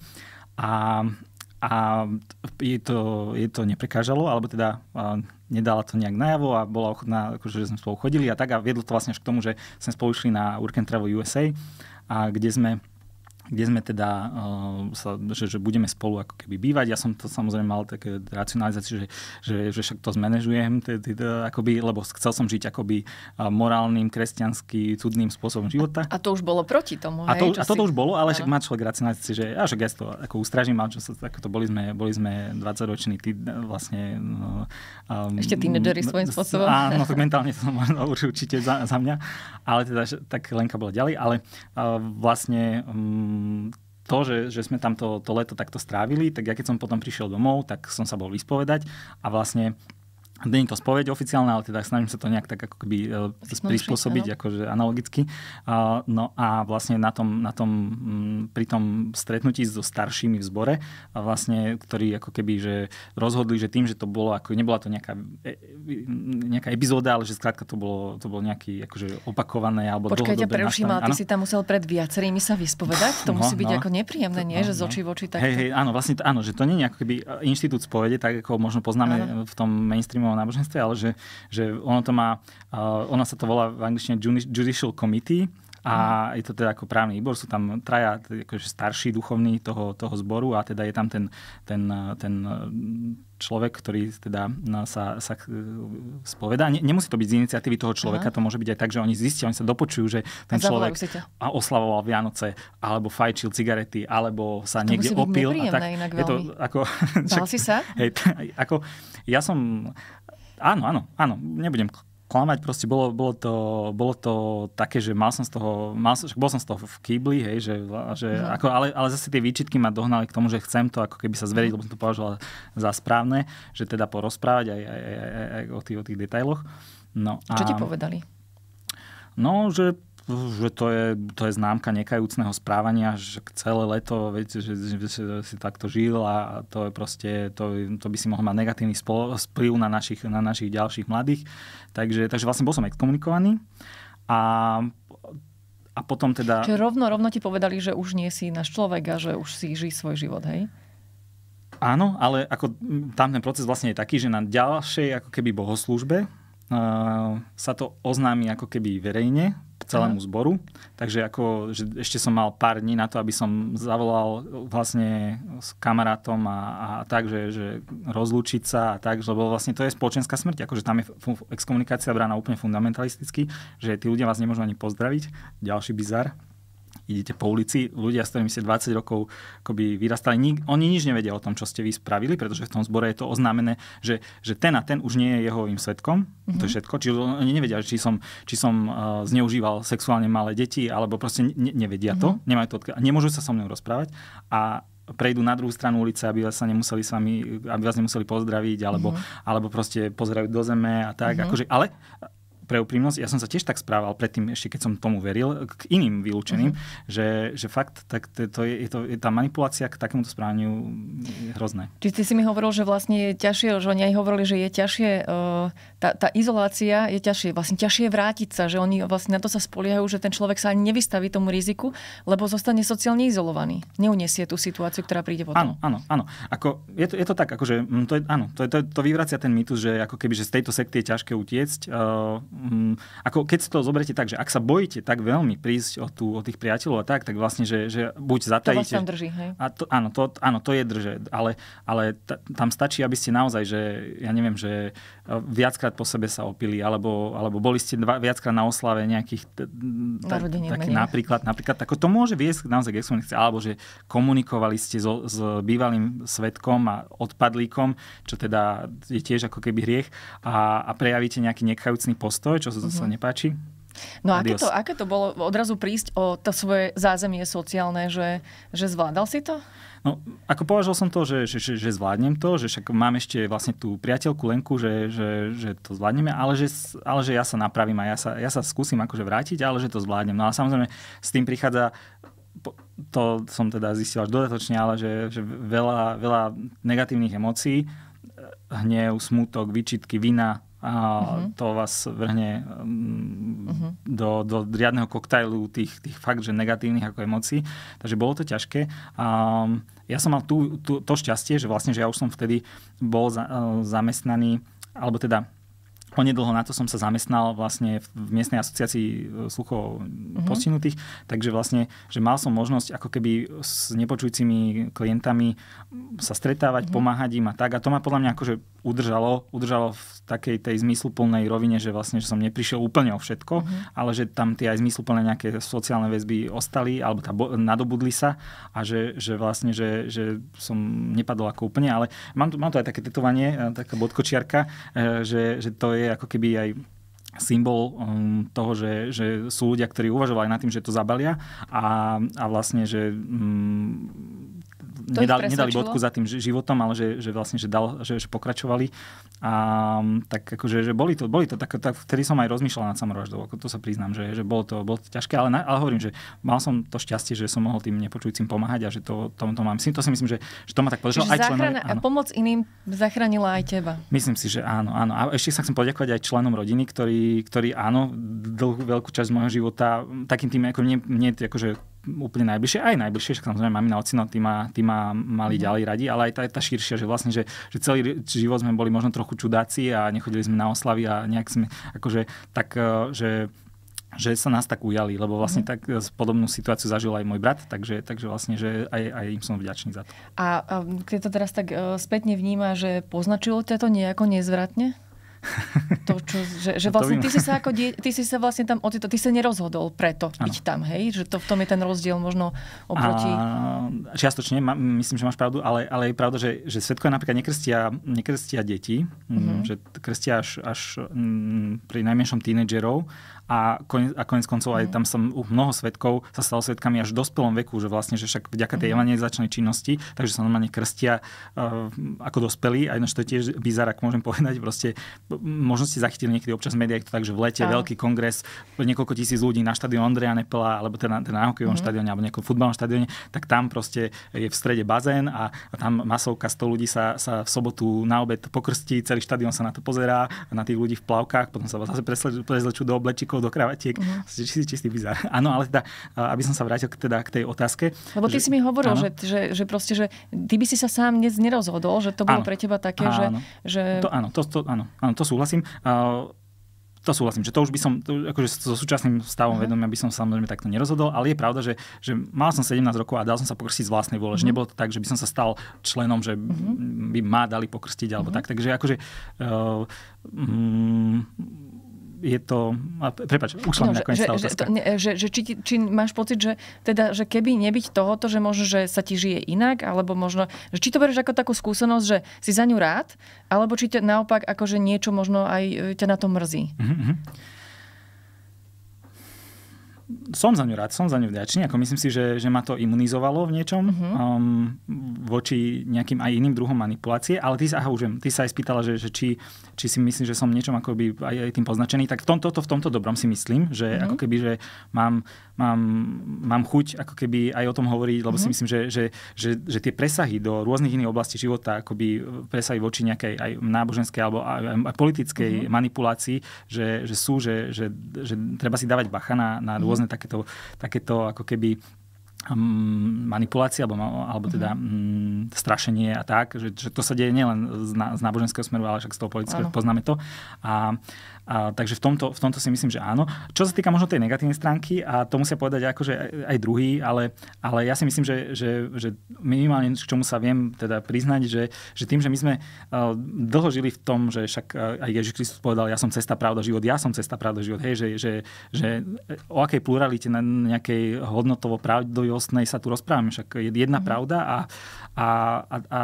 a, a je to, je to neprekážalo, alebo teda nedala to nejak najavo a bola ochotná, akože, že sme spolu chodili a tak a viedlo to vlastne až k tomu, že sme spolu išli na Work Travel USA, a kde sme kde sme teda, uh, sa, že, že budeme spolu ako keby bývať. Ja som to samozrejme mal také racionalizáciu, že, že, že však to zmanéžujem, akoby, lebo chcel som žiť akoby uh, morálnym, kresťanský, cudným spôsobom života. A to už bolo proti tomu, A, to, hej, a toto si... už bolo, ale však má človek racionalizáciu, že ja však ja to ako ustražím, ale čo sa, ako to boli sme, boli sme 20-roční, ty vlastne... Um, Ešte tínedžeri svojím spôsobom. Áno, tak [laughs] mentálne to určite za, za mňa, ale teda tak Lenka bola ďalej, ale uh, vlastne um, to, že, že sme tam to, to leto takto strávili, tak ja keď som potom prišiel domov, tak som sa bol vyspovedať a vlastne Není to spoveď oficiálna, ale teda snažím sa to nejak tak ako keby e, prispôsobiť akože analogicky. No a vlastne na tom, na tom, pri tom stretnutí so staršími v zbore, vlastne, ktorí ako keby že rozhodli, že tým, že to bolo, ako nebola to nejaká, e, nejaká epizóda, ale že skrátka to bolo, to bolo nejaký akože opakované alebo Počkaj, ťa preruším, ale ty si tam musel pred viacerými sa vyspovedať? To no, musí byť no, ako nepríjemné, nie? No, že z očí v oči takto. Hej, hej, áno, vlastne áno, že to nie je ako keby inštitút spovede, tak ako možno poznáme áno. v tom mainstreamu o náboženstve, ale že, že ono to má, uh, ono sa to volá v angličtine Judicial Committee, a je to teda ako právny výbor, sú tam traja akože starší duchovní toho, toho zboru a teda je tam ten, ten, ten človek, ktorý teda no, sa, sa spovedá. Ne, nemusí to byť z iniciatívy toho človeka, Aha. to môže byť aj tak, že oni zistia, oni sa dopočujú, že ten a človek a oslavoval Vianoce, alebo fajčil cigarety, alebo sa to niekde opil. A tak, je to ako... Dal [laughs] si sa? Hej, [laughs] ako, ja som Áno, áno, áno, nebudem klamať, proste bolo, bolo, to, bolo to také, že mal som z toho, mal bol som z toho v kýbli, hej, že, že no. ako, ale, ale zase tie výčitky ma dohnali k tomu, že chcem to ako keby sa zveriť, mm. lebo som to považoval za správne, že teda porozprávať aj, aj, aj, aj, aj o, tých, o tých detailoch. No, Čo a, ti povedali? No, že že to je, to je známka nekajúcného správania, že celé leto viete, že, že, že si takto žil a to je proste, to, to by si mohol mať negatívny vplyv na našich, na našich ďalších mladých. Takže, takže vlastne bol som exkomunikovaný a a potom teda... Čiže rovno, rovno ti povedali, že už nie si náš človek a že už si žij svoj život, hej? Áno, ale ako tam ten proces vlastne je taký, že na ďalšej ako keby bohoslúžbe uh, sa to oznámi ako keby verejne celému zboru. Takže ako, že ešte som mal pár dní na to, aby som zavolal vlastne s kamarátom a, a tak, že, že rozlúčiť sa a tak, lebo vlastne to je spoločenská smrť, akože tam je exkomunikácia brána úplne fundamentalisticky, že tí ľudia vás nemôžu ani pozdraviť. Ďalší bizar idete po ulici, ľudia, s ktorými ste 20 rokov akoby vyrastali, nik, oni nič nevedia o tom, čo ste vy spravili, pretože v tom zbore je to oznámené, že, že ten a ten už nie je jeho im svetkom, mm-hmm. to je mhm. všetko, čiže oni nevedia, či som, či som uh, zneužíval sexuálne malé deti, alebo proste ne, nevedia to, mm-hmm. nemajú to odka- nemôžu sa so mnou rozprávať a prejdú na druhú stranu ulice, aby vás sa nemuseli s vami, aby vás nemuseli pozdraviť, alebo, mm-hmm. alebo proste pozdraviť do zeme a tak. Mm-hmm. Akože, ale pre úprimnosť, ja som sa tiež tak správal predtým, ešte keď som tomu veril, k iným vylúčeným, uh-huh. že, že fakt tak to, to je, je, to, je tá manipulácia k takémuto správaniu je hrozné. Čiže ty si mi hovoril, že vlastne je ťažšie, že oni aj hovorili, že je ťažšie, e, tá, tá izolácia je ťažšie, vlastne ťažšie vrátiť sa, že oni vlastne na to sa spoliehajú, že ten človek sa ani nevystaví tomu riziku, lebo zostane sociálne izolovaný. Neuniesie tú situáciu, ktorá príde potom. Áno, áno, áno. Ako, je, to, je to tak, akože, mm, to je, áno, to, je, to, to vyvracia ten mýtus, že ako keby, že z tejto sekty je ťažké utiecť. Uh, um, ako keď si to zoberiete tak, že ak sa bojíte tak veľmi prísť o, tú, o tých priateľov a tak, tak vlastne, že, že buď zatajíte... To vás tam drží, hej? A to, áno, to, áno, to je drže, ale, ale t- tam stačí, aby ste naozaj, že ja neviem, že e, viackrát po sebe sa opili, alebo, alebo boli ste dva, viackrát na oslave nejakých... Tak, taký, napríklad, napríklad, tak to môže viesť naozaj k exkomunikácii, alebo že komunikovali ste so, s bývalým svetkom a odpadlíkom, čo teda je tiež ako keby hriech a, a prejavíte nejaký nechajúcný postoj, čo sa sa nepáči. No aké to, aké to bolo odrazu prísť o to svoje zázemie sociálne, že, že zvládal si to? No, ako považoval som to, že, že, že, že zvládnem to, že však mám ešte vlastne tú priateľku Lenku, že, že, že to zvládneme, ale že, ale že ja sa napravím a ja sa, ja sa skúsim akože vrátiť, ale že to zvládnem. No ale samozrejme s tým prichádza to som teda zistil až dodatočne, ale že, že veľa, veľa negatívnych emócií, hnev, smutok, výčitky, vina, a uh-huh. to vás vrhne um, uh-huh. do, do riadneho koktajlu tých, tých fakt, že negatívnych ako emócií. Takže bolo to ťažké. A ja som mal tú, tú, to šťastie, že vlastne, že ja už som vtedy bol za, uh, zamestnaný, alebo teda Onedlho na to som sa zamestnal vlastne v miestnej asociácii e, sluchov uh-huh. postihnutých, takže vlastne, že mal som možnosť ako keby s nepočujúcimi klientami sa stretávať, uh-huh. pomáhať im a tak. A to ma podľa mňa akože udržalo, udržalo v takej tej zmysluplnej rovine, že vlastne že som neprišiel úplne o všetko, uh-huh. ale že tam tie aj zmysluplné nejaké sociálne väzby ostali alebo tá, nadobudli sa a že, že vlastne, že, že som nepadol ako úplne, ale mám tu, mám tu aj také tetovanie, e, taká bodkočiarka, e, že, že to je je ako keby aj symbol um, toho, že, že sú ľudia, ktorí uvažovali nad tým, že to zabalia a, a vlastne, že um, nedali, nedali bodku za tým životom, ale že, že vlastne, že, dal, že, že pokračovali. A tak akože, že boli to, boli to tak, tak, vtedy som aj rozmýšľal nad samovraždou, ako to sa priznám, že, že bolo, to, bolo to ťažké, ale, ale hovorím, že mal som to šťastie, že som mohol tým nepočujúcim pomáhať a že to, to, to mám. To si myslím, že, že to ma tak podržalo aj členom. A pomoc iným zachránila aj teba. Myslím si, že áno, áno. A ešte sa chcem poďakovať aj členom rodiny, ktorí, ktorí áno, dlhú veľkú časť môjho života takým tým, ako mne, mne akože úplne najbližšie, aj najbližšie, však samozrejme mami na ocino, tí ma, tí ma mali mm. ďalej radi, ale aj tá, tá širšia, že vlastne, že, že celý život sme boli možno trochu čudáci a nechodili sme na oslavy a nejak sme, akože tak, e, že že sa nás tak ujali, lebo vlastne mm. tak e, podobnú situáciu zažil aj môj brat, takže, takže vlastne, že aj, aj im som vďačný za to. A, a keď to teraz tak uh, spätne vníma, že poznačilo ťa to nejako nezvratne? To, čo, že, že vlastne ty si sa ako die, ty si sa vlastne tam ocitol, ty sa nerozhodol preto ano. byť tam, hej? Že to v tom je ten rozdiel možno oproti... A, čiastočne, ma, myslím, že máš pravdu, ale, ale je pravda, že, že svetkovia napríklad nekrstia, nekrstia deti, mm-hmm. že krstia až, až m, pri najmenšom tínedžerov a konec, a konec koncov aj mhm. tam som u mnoho svetkov sa stalo svetkami až v dospelom veku, že vlastne, že však vďaka tej mhm. evangelizačnej činnosti, takže sa normálne krstia uh, ako dospelí, a to je tiež bizar, ak môžem povedať, proste možno ste zachytili niekedy občas v médiách to tak, že v lete a. veľký kongres, niekoľko tisíc ľudí na štadión Ondreja Nepela, alebo teda, teda na hokejovom mm-hmm. štadióne, alebo nejakom futbalovom štadióne, tak tam proste je v strede bazén a, a tam masovka 100 ľudí sa, sa v sobotu na obed pokrstí, celý štadión sa na to pozerá, na tých ľudí v plavkách, potom sa zase prezlečú do oblečikov, do kravatiek. Mm-hmm. Čistý, čistý bizar. [laughs] Áno, ale teda, aby som sa vrátil teda k tej otázke. Lebo ty že, si mi hovoril, že, že, že, proste, že ty by si sa sám dnes nerozhodol, že to bolo áno. pre teba také, áno. že... To, áno, to, to, áno, áno, to súhlasím. Uh, to súhlasím, že to už by som, to, akože so súčasným stavom uh-huh. vedomia by som samozrejme takto nerozhodol, ale je pravda, že, že mal som 17 rokov a dal som sa pokrstiť z vlastnej vôle, uh-huh. že nebolo to tak, že by som sa stal členom, že uh-huh. by ma dali pokrstiť alebo uh-huh. tak, takže akože uh, mm, je to... Prepač, už no, nakoniec že. Že, že, že či, či máš pocit, že, teda, že keby nebyť tohoto, že možno, že sa ti žije inak, alebo možno, že či to berieš ako takú skúsenosť, že si za ňu rád, alebo či ťa naopak akože niečo možno aj e, ťa na to mrzí. Mm-hmm som za ňu rád, som za ňu vďačný. Ako myslím si, že, že ma to imunizovalo v niečom uh-huh. um, voči nejakým aj iným druhom manipulácie. Ale ty sa, aha, už viem, ty sa aj spýtala, že, že či, či si myslíš, že som niečom akoby aj, aj tým poznačený. Tak v tomto, to, v tomto dobrom si myslím, že uh-huh. ako keby, že mám, mám, mám chuť ako keby aj o tom hovoriť, lebo uh-huh. si myslím, že, že, že, že tie presahy do rôznych iných oblastí života, akoby presahy voči nejakej aj náboženskej alebo aj, aj politickej uh-huh. manipulácii, že, že sú, že, že, že treba si dávať bacha na, na rôzne uh-huh takéto, takéto ako keby manipulácia alebo, alebo teda um, strašenie a tak, že, že to sa deje nielen z, na, z náboženského smeru, ale však z toho politického poznáme to. A, a, takže v tomto, v tomto si myslím, že áno. Čo sa týka možno tej negatívnej stránky, a to musia povedať akože aj, aj druhý, ale, ale ja si myslím, že, že, že minimálne k čomu sa viem teda priznať, že, že tým, že my sme uh, dlho žili v tom, že však uh, aj Ježiš Kristus povedal, ja som cesta, pravda, život, ja som cesta, pravda, život, hej, že, že, že o akej pluralite na nejakej hodnotovo pravdojostnej sa tu rozprávame, však je jedna mm. pravda a, a, a, a,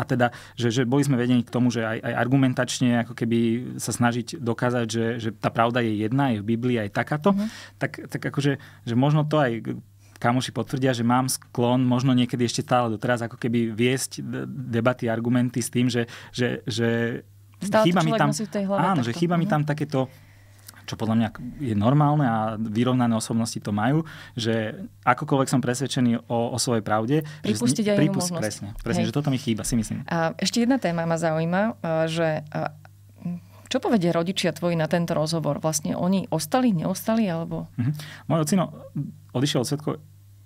a teda, že, že boli sme vedení k tomu, že aj, aj argumentačne ako keby sa snažiť dokázať ukázať, že, že tá pravda je jedna, je v Biblii aj takáto, mm-hmm. tak, tak akože, že možno to aj kamoši potvrdia, že mám sklon možno niekedy ešte stále doteraz ako keby viesť debaty, argumenty s tým, že, že, že chýba mi tam, áno, že chýba mi mhm. tam takéto čo podľa mňa je normálne a vyrovnané osobnosti to majú, že akokoľvek som presvedčený o, o svojej pravde, pripustiť že, aj pripust, Presne, presne že toto mi chýba, si myslím. A ešte jedna téma ma zaujíma, že čo povedia rodičia tvoji na tento rozhovor? Vlastne oni ostali, neostali? Alebo... Uh-huh. Môj ocino odišiel od svetkov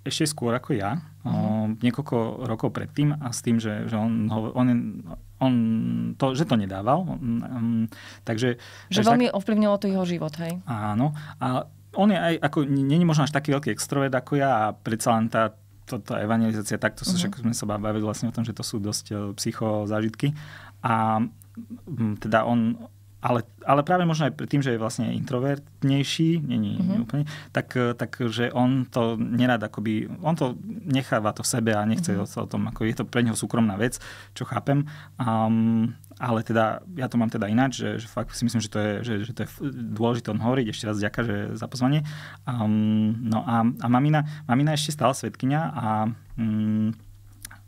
ešte skôr ako ja, uh-huh. niekoľko rokov predtým a s tým, že, že on, on, on to, že to nedával. Um, takže, že takže veľmi tak, ovplyvnilo to jeho život, hej? Áno. A on je aj, ako, není možno až taký veľký extrovert ako ja a predsa len tá toto evangelizácia, takto uh-huh. však sme sa bavili vlastne o tom, že to sú dosť e, psychozážitky. A teda on ale, ale práve možno aj tým, že je vlastne introvertnejší, není mm-hmm. úplne, tak, tak, že on to nerad akoby, on to necháva to v sebe a nechce mm-hmm. o tom, ako je to pre neho súkromná vec, čo chápem. Um, ale teda, ja to mám teda ináč, že, že fakt si myslím, že to je, že, že to je dôležité on hovoriť. Ešte raz ďaká, že za pozvanie. Um, no a, a mamina, mamina ešte stále svetkynia a um,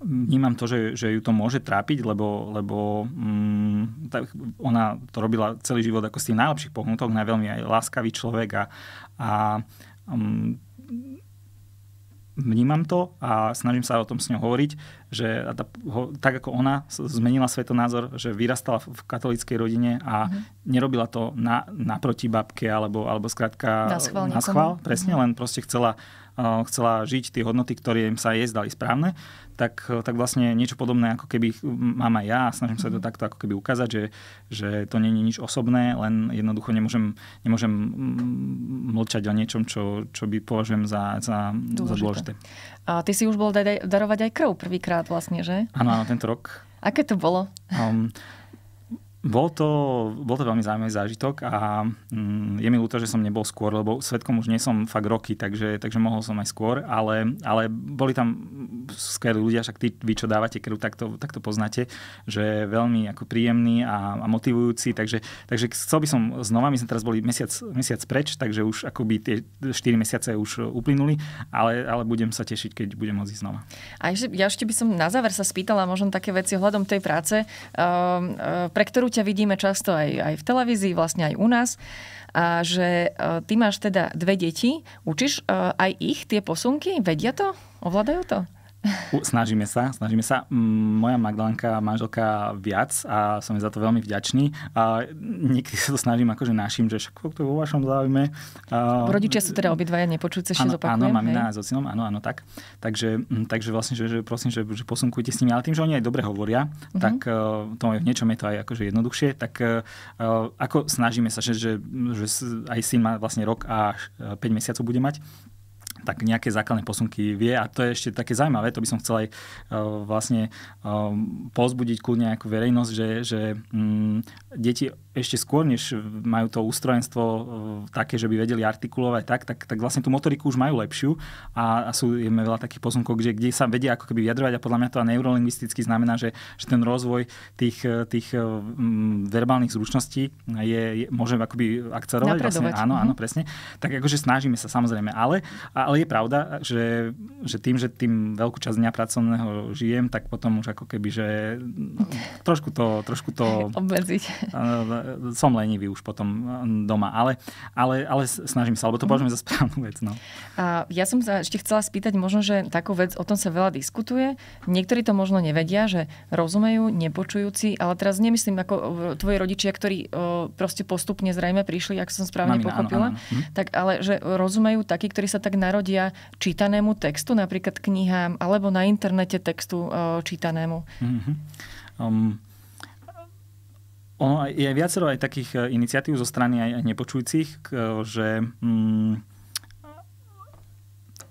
vnímam to, že, že ju to môže trápiť, lebo, lebo mm, tak ona to robila celý život ako z tých najlepších pohnutok, najveľmi aj láskavý človek a, a um, vnímam to a snažím sa o tom s ňou hovoriť, že tak ako ona zmenila svetonázor, že vyrastala v katolíckej rodine a mm. nerobila to na, naproti babke alebo, alebo skrátka na schvál, na presne, mm. len proste chcela, uh, chcela žiť tie hodnoty, ktoré im sa jej zdali správne, tak, tak vlastne niečo podobné, ako keby mám aj ja a snažím sa to mhm. takto ako keby ukázať, že, že to nie je nič osobné, len jednoducho nemôžem, nemôžem mlčať o niečom, čo, čo by považujem za, za, dôležité. za dôležité. A ty si už bol darovať aj krv prvýkrát vlastne, že? Áno, tento rok. Aké to bolo? Um, bol to, bol to veľmi zaujímavý zážitok a mm, je mi ľúto, že som nebol skôr, lebo svetkom už nie som fakt roky, takže, takže mohol som aj skôr, ale, ale boli tam skvelí ľudia, však tí, vy čo dávate krv, tak to, tak to poznáte, že veľmi ako príjemný a, a motivujúci, takže, takže chcel by som znova, my sme teraz boli mesiac, mesiac preč, takže už akoby tie 4 mesiace už uplynuli, ale, ale budem sa tešiť, keď budem môcť znova. A ešte, ja ešte by som na záver sa spýtala možno také veci ohľadom tej práce, uh, uh, pre ktorú ťa vidíme často aj, aj v televízii, vlastne aj u nás. A že uh, ty máš teda dve deti, učíš uh, aj ich tie posunky? Vedia to? Ovládajú to? Snažíme sa, snažíme sa. Moja Magdalenka, manželka viac a som za to veľmi vďačný. A niekedy sa to snažím akože našim, že však to vo vašom záujme. Rodičia sú teda obidvaja nepočujúce, ešte zopakujem. Áno, mamina s ocinom, áno, áno, tak. Takže, takže vlastne, že, že prosím, že, že posunkujte s nimi. Ale tým, že oni aj dobre hovoria, uh-huh. tak uh, to je, v niečom je to aj akože jednoduchšie, tak uh, ako snažíme sa, že, že, že aj syn má vlastne rok a 5 mesiacov bude mať, tak nejaké základné posunky vie a to je ešte také zaujímavé, to by som chcel aj uh, vlastne uh, pozbudiť kľudne nejakú verejnosť, že, že um, deti ešte skôr, než majú to ústrojenstvo uh, také, že by vedeli artikulovať tak, tak, tak vlastne tú motoriku už majú lepšiu a, a sú je veľa takých posunkov, kde, kde sa vedia ako keby vyjadrovať a podľa mňa to neurolingvisticky znamená, že, že ten rozvoj tých, tých verbálnych zručností je, je, môže akoby akcerovať. Vlastne, áno, áno, mhm. presne. Tak akože snažíme sa samozrejme, ale, ale ale je pravda, že, že tým, že tým veľkú časť dňa pracovného žijem, tak potom už ako keby, že trošku to... Trošku to Obmedziť. Som lenivý už potom doma, ale, ale, ale snažím sa, lebo to považujem za správnu vec. No. A ja som sa ešte chcela spýtať, možno, že takú vec, o tom sa veľa diskutuje. Niektorí to možno nevedia, že rozumejú, nepočujúci, ale teraz nemyslím ako tvoji rodičia, ktorí proste postupne zrejme prišli, ak som správne Mamina, pochopila, áno, áno. Hm? tak ale že rozumejú takí, ktorí sa tak narodili narodia čítanému textu, napríklad knihám, alebo na internete textu uh, čítanému? Mm-hmm. Um, ono je viacero aj takých e, iniciatív zo strany aj nepočujúcich, že mm,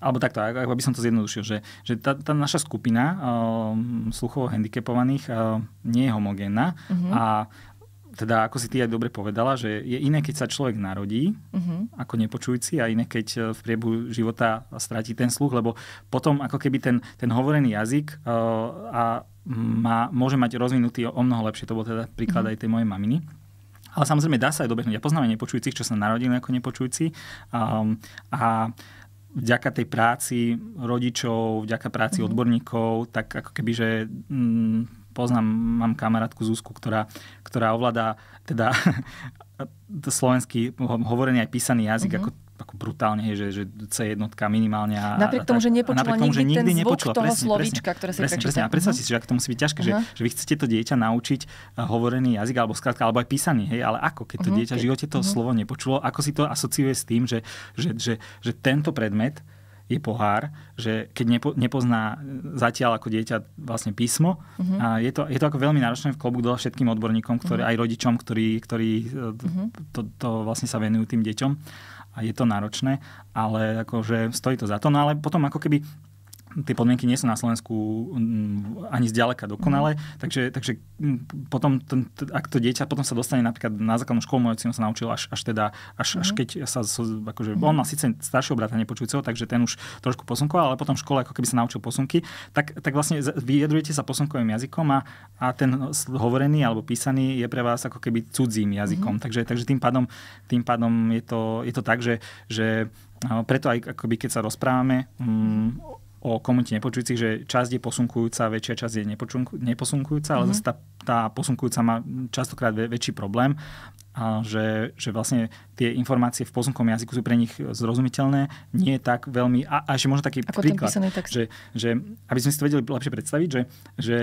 alebo takto, ako by som to zjednodušil, že, že tá, tá naša skupina um, sluchovo handicapovaných uh, nie je homogénna uh-huh. a teda ako si ty aj dobre povedala, že je iné, keď sa človek narodí uh-huh. ako nepočujúci a iné, keď e, v priebu života stratí ten sluch, lebo potom ako keby ten, ten hovorený jazyk uh, a má, môže mať rozvinutý o mnoho lepšie. To bol teda príklad uh-huh. aj tej mojej maminy. Ale samozrejme dá sa aj dobehnúť. Ja poznám aj nepočujúcich, čo sa narodili ako nepočujúci. Um, a vďaka tej práci rodičov, vďaka práci uh-huh. odborníkov, tak ako keby, že... Mm, poznám, mám kamarátku Zuzku, ktorá, ktorá ovláda teda [laughs] slovenský hovorený aj písaný jazyk uh-huh. ako ako brutálne, že, že C jednotka minimálne. A, napriek tomu, že nepočula napriek tomu, že nikdy ten nepočula, toho presne, slovíčka, ktoré si presne, presne. A predstav si, že ako to musí byť ťažké, uh-huh. že, že vy chcete to dieťa naučiť hovorený jazyk, alebo skrátka, alebo aj písaný, hej, ale ako, keď to uh-huh. dieťa v živote to uh-huh. slovo nepočulo, ako si to asociuje s tým, že, že, že, že tento predmet je pohár, že keď nepo, nepozná zatiaľ ako dieťa vlastne písmo, uh-huh. a je, to, je to ako veľmi náročné v klobúk dole všetkým odborníkom, ktorí, uh-huh. aj rodičom, ktorí, ktorí uh-huh. to, to vlastne sa venujú tým deťom a je to náročné, ale akože stojí to za to. No ale potom ako keby tie podmienky nie sú na Slovensku mm, ani zďaleka dokonalé, mm. takže, takže mm, potom, ten, ak to dieťa potom sa dostane napríklad na základnú školu, môj sa naučil až, až teda, až, mm. až keď sa, akože, mm. on má síce staršieho brata nepočujúceho, takže ten už trošku posunkoval, ale potom v škole ako keby sa naučil posunky, tak, tak vlastne vyjadrujete sa posunkovým jazykom a, a ten hovorený alebo písaný je pre vás ako keby cudzím jazykom. Mm. Takže, takže tým pádom, tým pádom je, to, je to tak, že, že preto aj akoby keď sa rozprávame um, o komunite nepočujúcich, že časť je posunkujúca, väčšia časť je neposunkujúca, ale mm-hmm. zase tá, tá posunkujúca má častokrát väčší problém, a že, že vlastne tie informácie v posunkovom jazyku sú pre nich zrozumiteľné, nie je tak veľmi... A, a ešte možno taký Ako príklad, že, že aby sme si to vedeli lepšie predstaviť, že, že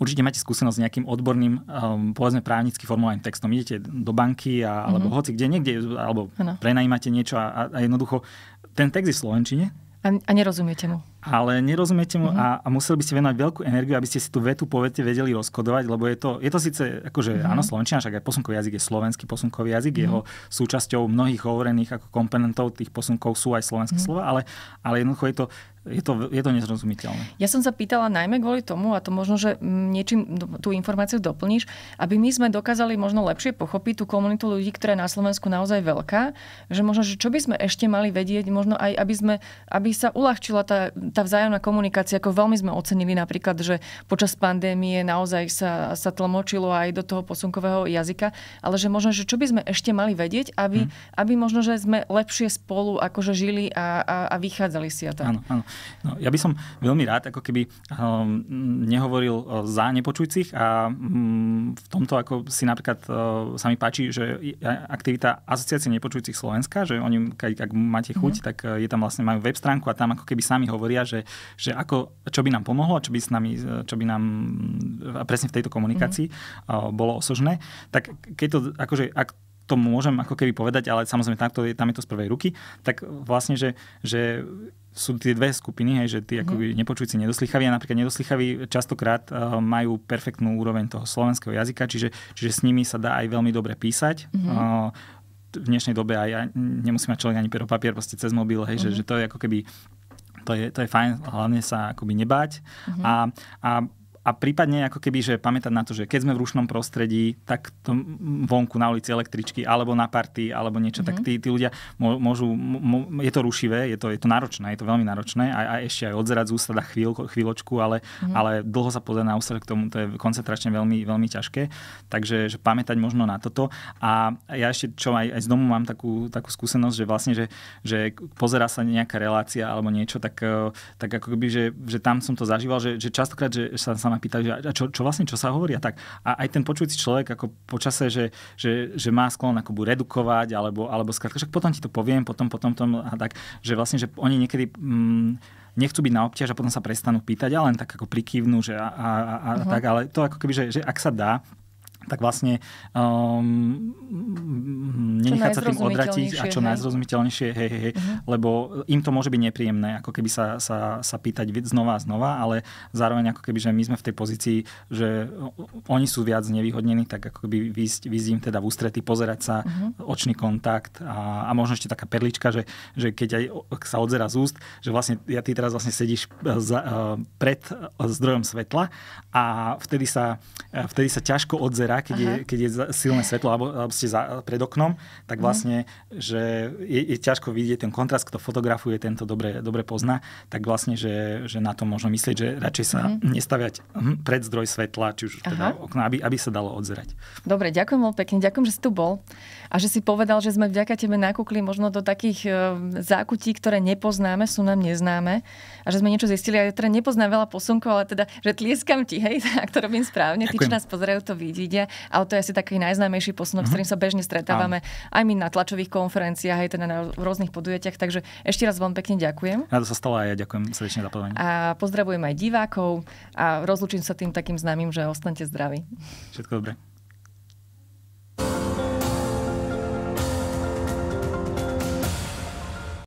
Určite máte skúsenosť s nejakým odborným, um, povedzme právnicky formulovaným textom. Idete do banky a, alebo mm-hmm. hoci kde, niekde, alebo ano. prenajímate niečo a, a jednoducho ten text je v Slovenčine, a, a nerozumiete mu? Ale nerozumiete mu mm-hmm. a, a museli by ste venovať veľkú energiu, aby ste si tú vetu po vete vedeli rozkodovať, lebo je to, je to síce, akože mm-hmm. áno, slovenčina, však aj posunkový jazyk je slovenský posunkový jazyk, mm-hmm. jeho súčasťou mnohých hovorených ako komponentov tých posunkov sú aj slovenské mm-hmm. slova, ale, ale jednoducho je to, je to, je to nezrozumiteľné. Ja som sa pýtala najmä kvôli tomu, a to možno, že niečím tú informáciu doplníš, aby my sme dokázali možno lepšie pochopiť tú komunitu ľudí, ktorá je na Slovensku naozaj veľká, že možno, že čo by sme ešte mali vedieť, možno aj, aby, sme, aby sa uľahčila tá, tá vzájomná komunikácia, ako veľmi sme ocenili napríklad, že počas pandémie naozaj sa, sa tlmočilo aj do toho posunkového jazyka, ale že možno, že čo by sme ešte mali vedieť, aby, hmm. aby možno, že sme lepšie spolu akože žili a, a, a vychádzali si a tak. Áno, áno. No, ja by som veľmi rád, ako keby um, nehovoril za nepočujúcich a um, v tomto ako si napríklad uh, sa mi páči, že aktivita Asociácie nepočujúcich Slovenska, že oni, ak, ak máte chuť, mm-hmm. tak uh, je tam vlastne, majú web stránku a tam ako keby sami hovoria, že, že ako, čo by nám pomohlo, čo by, s nami, čo by nám presne v tejto komunikácii mm-hmm. bolo osožné. Tak keď to, akože, ak to môžem ako keby povedať, ale samozrejme tam, to, tam je to z prvej ruky, tak vlastne, že, že sú tie dve skupiny, hej, že tí mm-hmm. nepočujúci nedoslychaví a napríklad nedoslychaví častokrát uh, majú perfektnú úroveň toho slovenského jazyka, čiže, čiže s nimi sa dá aj veľmi dobre písať. Mm-hmm. Uh, v dnešnej dobe aj nemusí mať človek ani pero papier, proste cez mobil, hej, mm-hmm. že, že to je ako keby to je, to je fajn, hlavne sa akoby nebáť. Mm-hmm. A, a a prípadne ako keby, že pamätať na to, že keď sme v rušnom prostredí, tak to vonku na ulici električky alebo na party alebo niečo, mm-hmm. tak mhm. tí, tí ľudia môžu, mô, je to rušivé, je to, je to náročné, je to veľmi náročné a, a ešte aj odzerať z ústa chvíľ, chvíľočku, ale, mm-hmm. ale dlho sa pozerať na ústa k tomu, to je koncentračne veľmi, veľmi ťažké. Takže že pamätať možno na toto. A ja ešte, čo aj, aj z domu mám takú, takú skúsenosť, že vlastne, že, že pozera sa nejaká relácia alebo niečo, tak, eh, tak ako keby, že, že tam som to zažíval, že, že častokrát, že sa, sa ma pýtajú, že a čo, čo vlastne, čo sa hovorí a tak. A aj ten počujúci človek ako počase, že, že, že má sklon ako redukovať, alebo, alebo skrátka, však potom ti to poviem, potom, potom tom a tak, že vlastne, že oni niekedy mm, nechcú byť na obťaž a potom sa prestanú pýtať, ale len tak ako prikývnú, že a, a, a uh-huh. tak, ale to ako keby, že, že ak sa dá, tak vlastne um, nenechať sa tým odratiť a čo najzrozumiteľnejšie, hej, hej, hej, uh-huh. lebo im to môže byť nepríjemné, ako keby sa, sa, sa pýtať znova a znova, ale zároveň ako keby, že my sme v tej pozícii, že oni sú viac nevýhodnení, tak ako keby výsť, výsť im teda v ústrety, pozerať sa, uh-huh. očný kontakt a, a možno ešte taká perlička, že, že keď aj sa odzera z úst, že vlastne ja ty teraz vlastne sedíš za, uh, pred zdrojom svetla a vtedy sa, vtedy sa ťažko odzera vyzerá, keď, je, keď je silné svetlo alebo, alebo ste za, pred oknom, tak mhm. vlastne, uh-huh. že je, je ťažko vidieť ten kontrast, kto fotografuje, tento dobre, dobre pozná, tak vlastne, že, že na to možno myslieť, že radšej sa uh-huh. nestaviať hm, pred zdroj svetla, či už teda uh-huh. okna, aby, aby sa dalo odzerať. Dobre, ďakujem veľmi pekne, ďakujem, že si tu bol a že si povedal, že sme vďaka tebe nakúkli možno do takých uh, zákutí, ktoré nepoznáme, sú nám neznáme a že sme niečo zistili. Ja teda nepoznám veľa posunkov, ale teda, že tlieskam ti, hej, [laughs] ak to robím správne. Ďakujem. Tí, čo nás pozerajú, to vidia ale to je asi taký najznámejší posun, mm-hmm. s ktorým sa bežne stretávame Áno. aj my na tlačových konferenciách, aj teda na rôznych podujatiach. Takže ešte raz veľmi pekne ďakujem. Rado sa stalo a ja ďakujem srdečne za pozvanie. A pozdravujem aj divákov a rozlučím sa tým takým známym, že ostaňte zdraví. Všetko dobré.